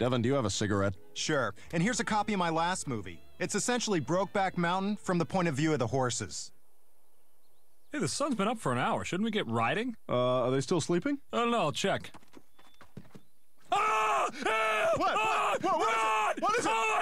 Devin, do you have a cigarette? Sure. And here's a copy of my last movie. It's essentially Brokeback Mountain from the point of view of the horses. Hey, the sun's been up for an hour. Shouldn't we get riding? Uh, are they still sleeping? I don't know. I'll check. Ah! What? What? Ah! What? What is it? What is it? Oh